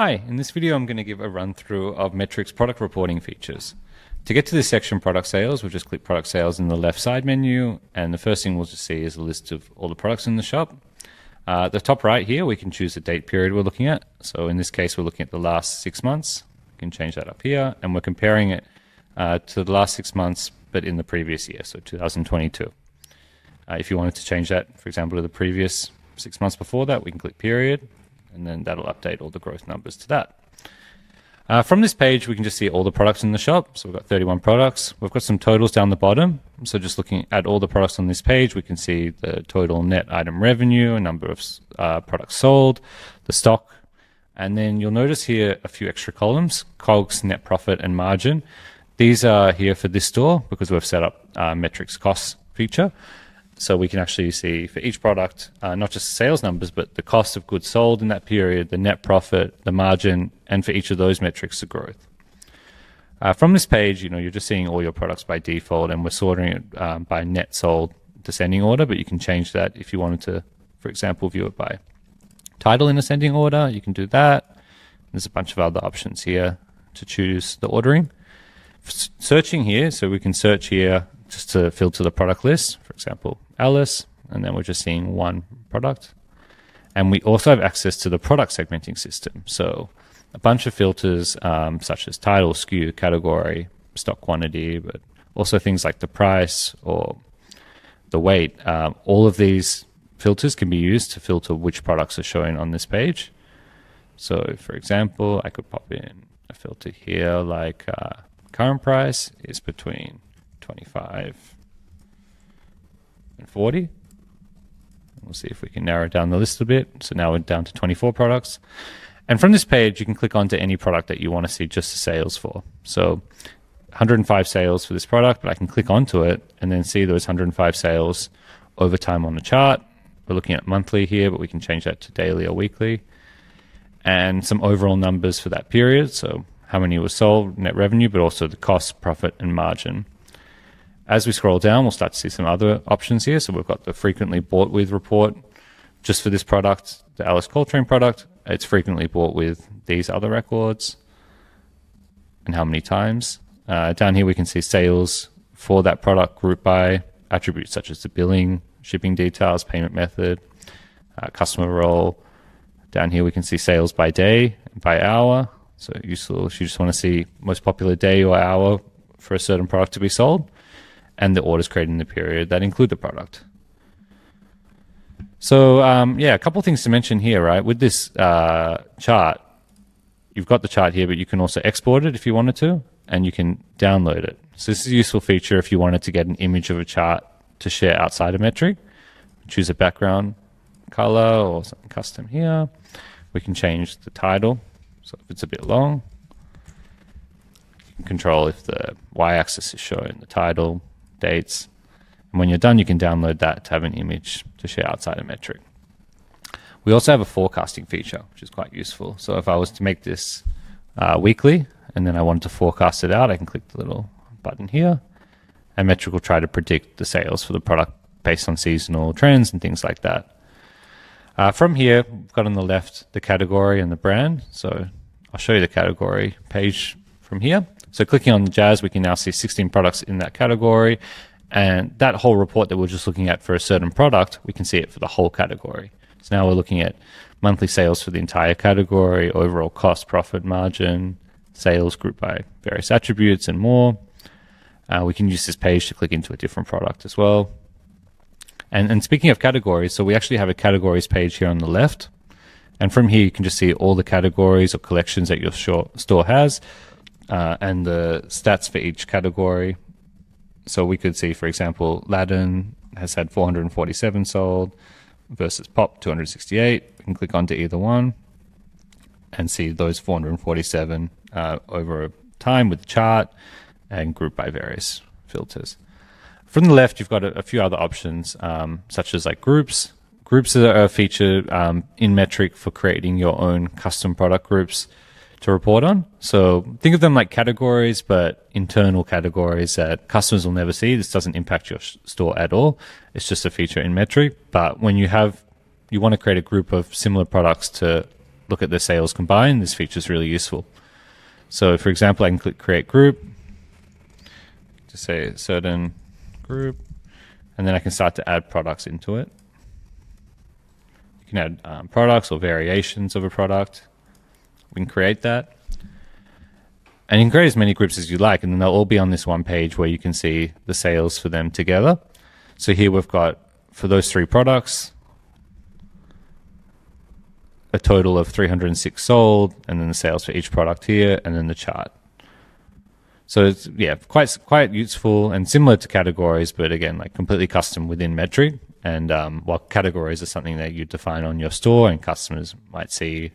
Hi, in this video I'm going to give a run through of Metorik's product reporting features. To get to this section, product sales, we'll just click product sales in the left side menu and the first thing we'll just see is a list of all the products in the shop. Uh, the top right here we can choose the date period we're looking at. So in this case we're looking at the last six months. We can change that up here and we're comparing it uh, to the last six months but in the previous year, so 2022. Uh, if you wanted to change that, for example, to the previous six months before that, we can click period and then that'll update all the growth numbers to that. Uh, from this page, we can just see all the products in the shop. So we've got 31 products. We've got some totals down the bottom. So just looking at all the products on this page, we can see the total net item revenue, a number of uh, products sold, the stock, and then you'll notice here a few extra columns, COGS, net profit, and margin. These are here for this store because we've set up uh, Metorik's cost feature. So we can actually see for each product, uh, not just sales numbers, but the cost of goods sold in that period, the net profit, the margin, and for each of those metrics, the growth. Uh, from this page, you know, you're just seeing all your products by default, and we're sorting it um, by net sold descending order, but you can change that if you wanted to, for example, view it by title in ascending order. You can do that. There's a bunch of other options here to choose the ordering. Searching here, so we can search here just to filter the product list, for example, Alice, and then we're just seeing one product. And we also have access to the product segmenting system. So a bunch of filters um, such as title, SKU, category, stock quantity, but also things like the price or the weight. Um, all of these filters can be used to filter which products are showing on this page. So for example, I could pop in a filter here like uh, current price is between 25 and 40. We'll see if we can narrow down the list a bit. So now we're down to 24 products. And from this page, you can click onto any product that you want to see just the sales for. So 105 sales for this product, but I can click onto it and then see those 105 sales over time on the chart. We're looking at monthly here, but we can change that to daily or weekly. And some overall numbers for that period. So how many were sold, net revenue, but also the cost, profit, and margin. As we scroll down, we'll start to see some other options here. So we've got the frequently bought with report just for this product, the Alice Coltrane product. It's frequently bought with these other records and how many times. Uh, down here, we can see sales for that product grouped by attributes such as the billing, shipping details, payment method, uh, customer role. Down here, we can see sales by day, by hour. So useful if you just want to see most popular day or hour for a certain product to be sold and the orders created in the period that include the product. So um, yeah, a couple things to mention here, right? With this uh, chart, you've got the chart here, but you can also export it if you wanted to, and you can download it. So this is a useful feature if you wanted to get an image of a chart to share outside of Metorik. Choose a background color or something custom here. We can change the title. So if it's a bit long, you can control if the y-axis is showing the title, dates. And when you're done, you can download that to have an image to share outside of Metorik. We also have a forecasting feature, which is quite useful. So if I was to make this uh, weekly and then I wanted to forecast it out, I can click the little button here and Metorik will try to predict the sales for the product based on seasonal trends and things like that. Uh, from here, we've got on the left the category and the brand. So I'll show you the category page from here. So clicking on the Jazz, we can now see 16 products in that category. And that whole report that we are just looking at for a certain product, we can see it for the whole category. So now we're looking at monthly sales for the entire category, overall cost, profit, margin, sales grouped by various attributes, and more. Uh, we can use this page to click into a different product as well. And, and speaking of categories, so we actually have a categories page here on the left. And from here, you can just see all the categories or collections that your store has uh, and the stats for each category. So we could see, for example, Latin has had 447 sold versus Pop 268. We can click onto either one and see those 447 uh, over time with the chart and group by various filters. From the left, you've got a, a few other options, um, such as like groups. Groups are a feature um, in Metorik for creating your own custom product groups to report on. So think of them like categories, but internal categories that customers will never see. This doesn't impact your store at all. It's just a feature in Metorik. But when you have, you want to create a group of similar products to look at the sales combined, this feature is really useful. So, for example, I can click Create Group to say certain group, and then I can start to add products into it. You can add um, products or variations of a product. We can create that. And you can create as many groups as you like, and then they'll all be on this one page where you can see the sales for them together. So here we've got, for those three products, a total of 306 sold, and then the sales for each product here, and then the chart. So it's yeah, quite quite useful and similar to categories, but again, like completely custom within Metorik. And um, while categories are something that you define on your store, and customers might see,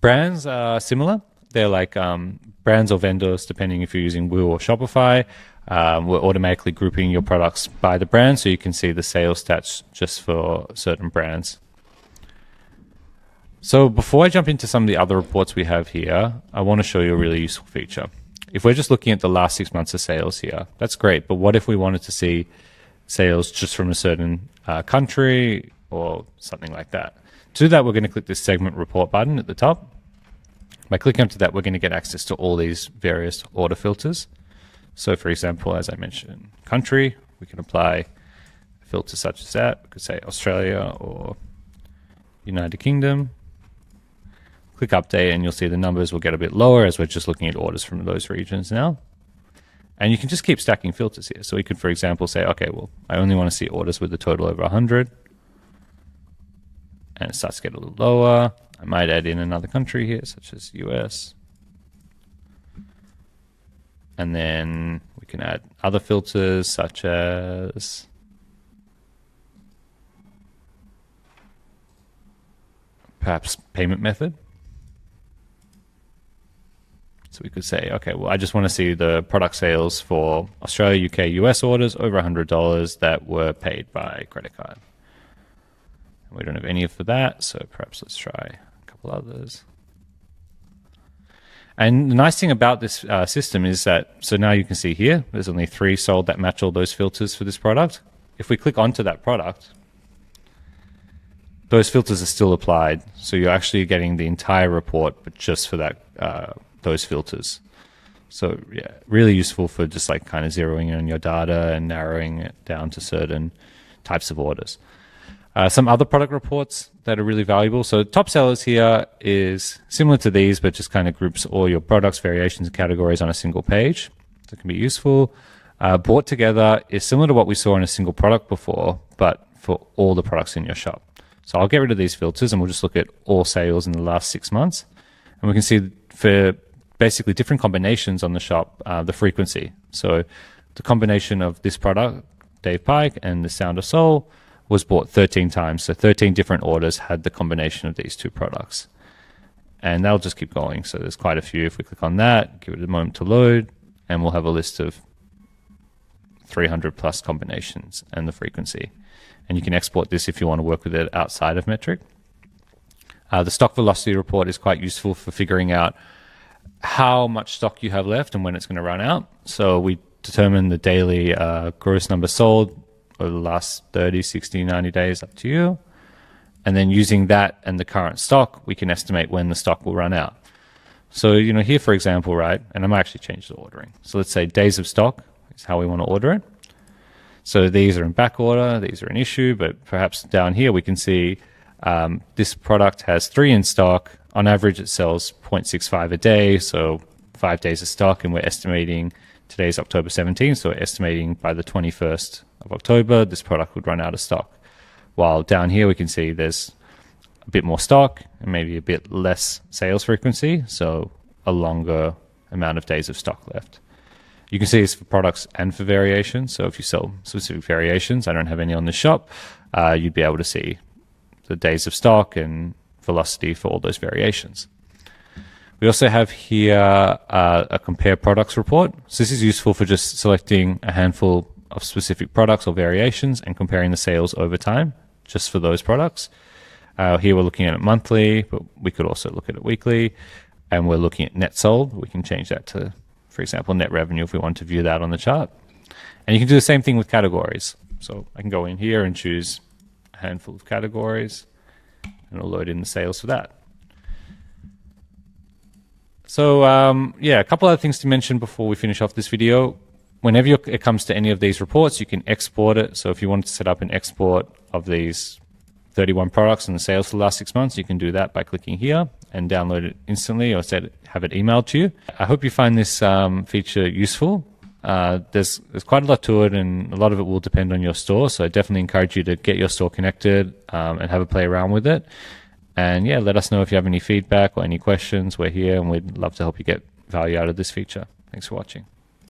brands are similar. They're like um, brands or vendors, depending if you're using Woo or Shopify. Um, we're automatically grouping your products by the brand, so you can see the sales stats just for certain brands. So before I jump into some of the other reports we have here, I want to show you a really useful feature. If we're just looking at the last six months of sales here, that's great. But what if we wanted to see sales just from a certain uh, country or something like that? To do that, we're going to click this segment report button at the top. By clicking onto that, we're going to get access to all these various order filters. So for example, as I mentioned, country, we can apply filters such as that. We could say Australia or United Kingdom click update and you'll see the numbers will get a bit lower as we're just looking at orders from those regions now. And you can just keep stacking filters here. So we could, for example, say, okay, well, I only want to see orders with a total over 100. And it starts to get a little lower. I might add in another country here, such as US. And then we can add other filters, such as perhaps payment method. So we could say, okay, well, I just want to see the product sales for Australia, UK, US orders over $100 that were paid by credit card. We don't have any for that, so perhaps let's try a couple others. And the nice thing about this uh, system is that, so now you can see here, there's only three sold that match all those filters for this product. If we click onto that product, those filters are still applied. So you're actually getting the entire report, but just for that uh, those filters. So yeah, really useful for just like kind of zeroing in on your data and narrowing it down to certain types of orders. Uh, some other product reports that are really valuable. So top sellers here is similar to these, but just kind of groups all your products, variations, and categories on a single page. So it can be useful. Uh, bought together is similar to what we saw in a single product before, but for all the products in your shop. So I'll get rid of these filters and we'll just look at all sales in the last six months. And we can see for basically different combinations on the shop, uh, the frequency. So the combination of this product, Dave Pike, and the Sound of Soul was bought 13 times. So 13 different orders had the combination of these two products. And that'll just keep going. So there's quite a few. If we click on that, give it a moment to load, and we'll have a list of 300 plus combinations and the frequency. And you can export this if you want to work with it outside of Metorik. Uh, the stock velocity report is quite useful for figuring out how much stock you have left and when it's going to run out. So we determine the daily uh, gross number sold over the last 30, 60, 90 days, up to you. And then using that and the current stock, we can estimate when the stock will run out. So, you know, here, for example, right, and I might actually change the ordering. So let's say days of stock is how we want to order it. So these are in back order, these are an issue, but perhaps down here we can see um, this product has three in stock on average, it sells 0.65 a day, so five days of stock, and we're estimating today's October 17th, so estimating by the 21st of October, this product would run out of stock. While down here, we can see there's a bit more stock and maybe a bit less sales frequency, so a longer amount of days of stock left. You can see this for products and for variations. So if you sell specific variations, I don't have any on the shop, uh, you'd be able to see the days of stock and velocity for all those variations. We also have here uh, a compare products report. So this is useful for just selecting a handful of specific products or variations and comparing the sales over time just for those products. Uh, here we're looking at it monthly, but we could also look at it weekly. And we're looking at net sold. We can change that to, for example, net revenue if we want to view that on the chart. And you can do the same thing with categories. So I can go in here and choose a handful of categories and it'll load in the sales for that. So um, yeah, a couple other things to mention before we finish off this video. Whenever it comes to any of these reports, you can export it. So if you want to set up an export of these 31 products and the sales for the last six months, you can do that by clicking here and download it instantly or set, have it emailed to you. I hope you find this um, feature useful. Uh, there's there's quite a lot to it, and a lot of it will depend on your store. So I definitely encourage you to get your store connected um, and have a play around with it. And yeah, let us know if you have any feedback or any questions. We're here, and we'd love to help you get value out of this feature. Thanks for watching.